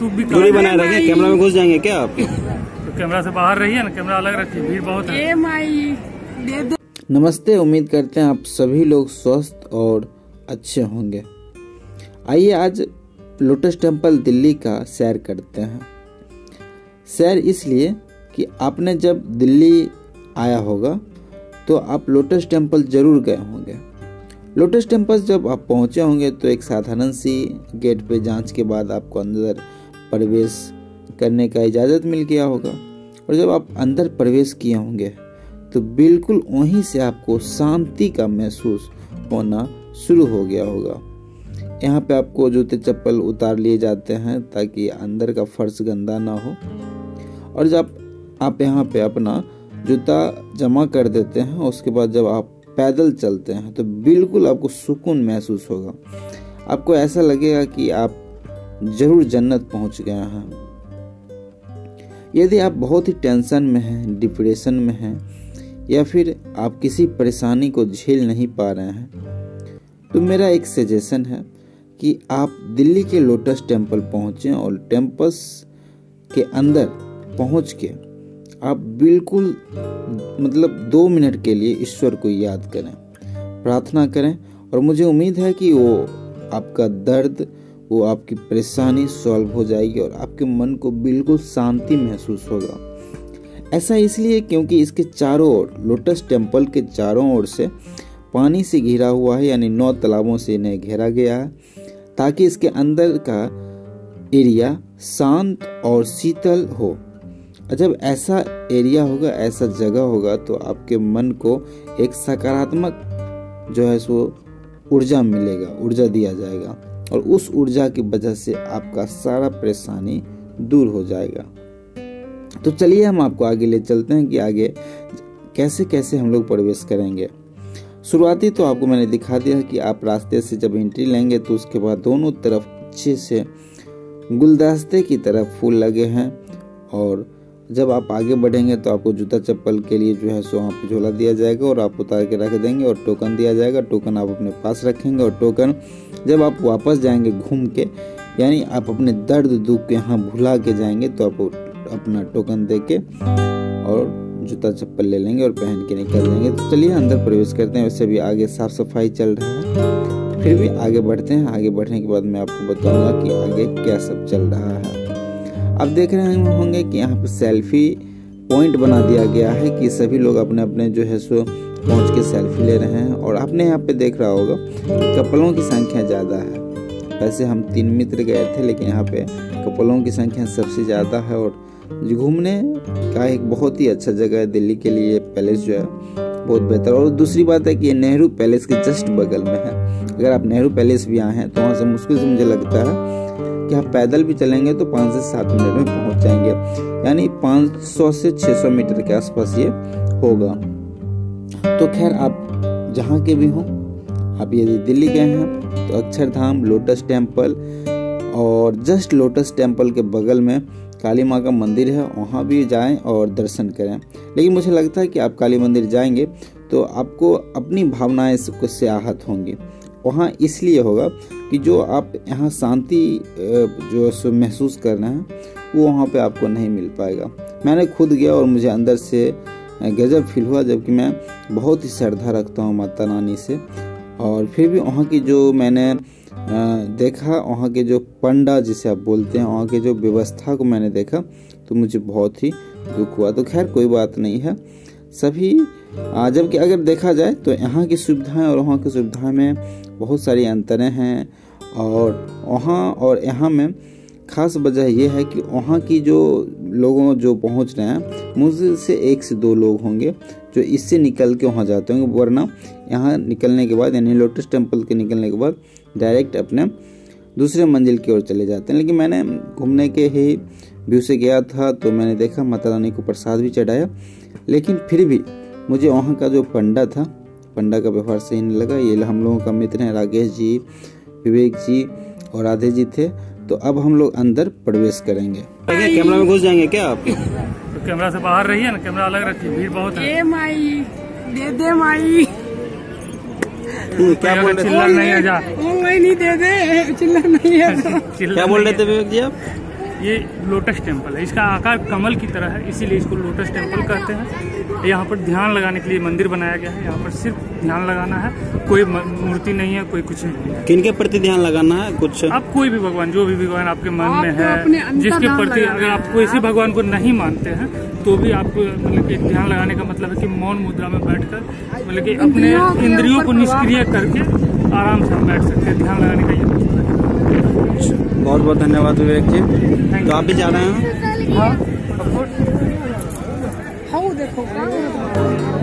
दूरी बनाए रखें कैमरा में घुस जाएँगे क्या आप? तो कैमरा से बाहर रहिए ना कैमरा अलग रखिए भीड़ बहुत है। ए माई दे दे। नमस्ते उम्मीद करते हैं आप सभी लोग स्वस्थ और अच्छे होंगे। आइए आज लोटस टेंपल दिल्ली का सैर करते हैं। सैर इसलिए कि आपने जब दिल्ली आया होगा तो आप लोटस टेंपल ज़रूर गए होंगे। लोटस टेंपल जब आप पहुँचे होंगे तो एक साधारण सी गेट पे जाँच के बाद आपको अंदर प्रवेश करने का इजाज़त मिल गया होगा। और जब आप अंदर प्रवेश किए होंगे तो बिल्कुल वहीं से आपको शांति का महसूस होना शुरू हो गया होगा। यहाँ पे आपको जूते चप्पल उतार लिए जाते हैं ताकि अंदर का फर्श गंदा ना हो। और जब आप यहाँ पे अपना जूता जमा कर देते हैं, उसके बाद जब आप पैदल चलते हैं तो बिल्कुल आपको सुकून महसूस होगा। आपको ऐसा लगेगा कि आप ज़रूर जन्नत पहुँच गया है। यदि आप बहुत ही टेंशन में हैं, डिप्रेशन में हैं, या फिर आप किसी परेशानी को झेल नहीं पा रहे हैं तो मेरा एक सजेशन है कि आप दिल्ली के लोटस टेंपल पहुँचें और टेम्पल्स के अंदर पहुँच के आप बिल्कुल मतलब दो मिनट के लिए ईश्वर को याद करें, प्रार्थना करें, और मुझे उम्मीद है कि वो आपका दर्द वो आपकी परेशानी सॉल्व हो जाएगी और आपके मन को बिल्कुल शांति महसूस होगा। ऐसा इसलिए क्योंकि इसके चारों ओर, लोटस टेंपल के चारों ओर से पानी से घिरा हुआ है, यानी नौ तालाबों से इन्हें घेरा गया है, ताकि इसके अंदर का एरिया शांत और शीतल हो। जब ऐसा एरिया होगा, ऐसा जगह होगा तो आपके मन को एक सकारात्मक जो है सो ऊर्जा मिलेगा, ऊर्जा दिया जाएगा। और उस ऊर्जा की वजह से आपका सारा परेशानी दूर हो जाएगा। तो चलिए हम आपको आगे ले चलते हैं कि आगे कैसे कैसे हम लोग प्रवेश करेंगे। शुरुआती तो आपको मैंने दिखा दिया कि आप रास्ते से जब एंट्री लेंगे तो उसके बाद दोनों तरफ़ अच्छे से गुलदस्ते की तरफ़ फूल लगे हैं और जब आप आगे बढ़ेंगे तो आपको जूता चप्पल के लिए जो है सो वहाँ पे झोला दिया जाएगा और आप उतार के रख देंगे और टोकन दिया जाएगा। टोकन आप अपने पास रखेंगे और टोकन जब आप वापस जाएँगे घूम के, यानी आप अपने दर्द दुख के यहाँ भुला के जाएँगे तो आप अपना टोकन दे के और जूता चप्पल ले लेंगे और पहन के निकल जाएँगे। तो चलिए अंदर प्रवेश करते हैं। वैसे भी आगे साफ़ सफ़ाई चल रहा है। फिर भी आगे बढ़ते हैं। आगे बढ़ने के बाद मैं आपको बताऊँगा कि आगे क्या सब चल रहा है। आप देख रहे होंगे कि यहाँ पर सेल्फी पॉइंट बना दिया गया है कि सभी लोग अपने अपने जो है सो पहुँच के सेल्फी ले रहे हैं। और आपने यहाँ पे देख रहा होगा कपलों की संख्या ज़्यादा है। वैसे हम तीन मित्र गए थे, लेकिन यहाँ पे कपलों की संख्या सबसे ज़्यादा है। और घूमने का एक बहुत ही अच्छा जगह है दिल्ली के लिए, पैलेस जो है, बहुत बेहतर। और दूसरी बात है कि ये नेहरू पैलेस के जस्ट बगल में है। अगर आप नेहरू पैलेस भी आए हैं तो वहाँ से मुश्किल से मुझे लगता है आप पैदल भी चलेंगे तो पाँच से सात मिनट में पहुँच जाएँगे। यानी 500 से 600 मीटर के आसपास ये होगा। तो खैर, आप जहाँ के भी हों, आप यदि दिल्ली गए हैं तो अक्षरधाम, लोटस टेंपल और जस्ट लोटस टेंपल के बगल में काली माँ का मंदिर है, वहाँ भी जाएँ और दर्शन करें। लेकिन मुझे लगता है कि आप काली मंदिर जाएँगे तो आपको अपनी भावनाएँ से आहत होंगी। वहाँ इसलिए होगा कि जो आप यहाँ शांति जो सो महसूस रहे हैं, वो वहाँ पे आपको नहीं मिल पाएगा। मैंने खुद गया और मुझे अंदर से गजब फील हुआ जबकि मैं बहुत ही श्रद्धा रखता हूँ माता रानी से। और फिर भी वहाँ की जो मैंने देखा, वहाँ के जो पंडा जिसे आप बोलते हैं, वहाँ के जो व्यवस्था को मैंने देखा तो मुझे बहुत ही दुख हुआ। तो खैर, कोई बात नहीं है। सभी जबकि अगर देखा जाए तो यहाँ की सुविधाएँ और वहाँ की सुविधाएँ में बहुत सारी अंतरें हैं और वहाँ और यहाँ में खास वजह यह है कि वहाँ की जो लोगों जो पहुँच रहे हैं मुझसे से एक से दो लोग होंगे जो इससे निकल के वहाँ जाते होंगे, वरना यहाँ निकलने के बाद, यानी लोटस टेंपल के निकलने के बाद, डायरेक्ट अपने दूसरे मंजिल की ओर चले जाते हैं। लेकिन मैंने घूमने के ही व्यू से गया था तो मैंने देखा माता रानी को प्रसाद भी चढ़ाया। लेकिन फिर भी मुझे वहाँ का जो पंडा था पंडा का व्यवहार सही नहीं लगा। ये हम लोगों का मित्र हैं राकेश जी विवेक जी और राधे जी थे। तो अब हम लोग अंदर प्रवेश करेंगे। कैमरा में घुस जाएँगे क्या आप? तो कैमरा से बाहर रहिए ना कैमरा अलग रखिए भीड़ बहुत है। ए माई दे दे माई। क्या बोल रहे चिल्ला नहीं है जा ऑनलाइन ही दे दे चिल्ला नहीं है। क्या बोल रहे थे विवेक जी आप? ये लोटस टेंपल है। इसका आकार कमल की तरह है इसीलिए इसको लोटस टेंपल कहते हैं। यहाँ पर ध्यान लगाने के लिए मंदिर बनाया गया है। यहाँ पर सिर्फ़ ध्यान लगाना है कोई मूर्ति नहीं है कोई कुछ नहीं है। किन के प्रति ध्यान लगाना है? कुछ आप कोई भी भगवान जो भी भगवान आपके मन में है जिसके प्रति अगर। आप किसी भगवान को नहीं मानते हैं तो भी आपको मतलब कि ध्यान लगाने का मतलब है कि मौन मुद्रा में बैठकर मतलब कि अपने इंद्रियों के निष्क्रिय करके आराम से हम बैठ सकते हैं। ध्यान लगाने का ये बहुत बहुत धन्यवाद विवेक जी। तो आप भी जा रहे हैं? हाँ। हाँ देखो।